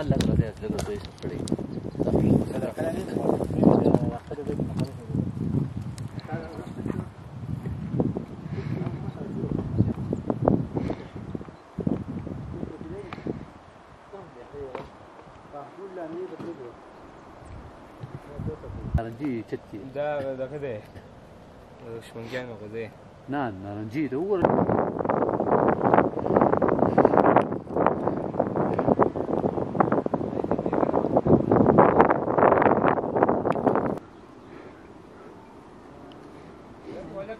la cosa è quello che sto نارنجي شتي ده ده كده شمنجان وكده نعم نارنجي ده هو ولكن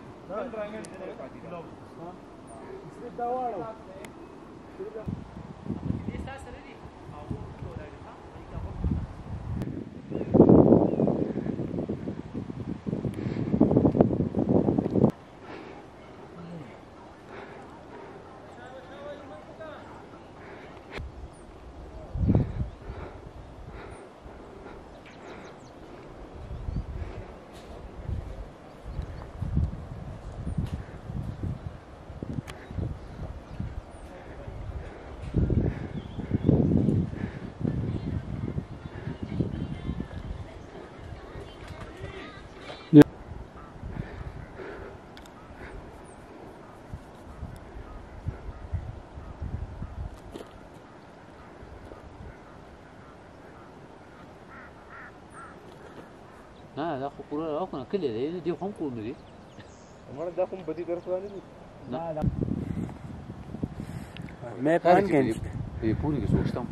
نه دا خو کور راو کنه کلی دی دی هم کور نه دی مړ دا کوم بدی درس باندې نه مې پان کې یې پوری کې سوچتم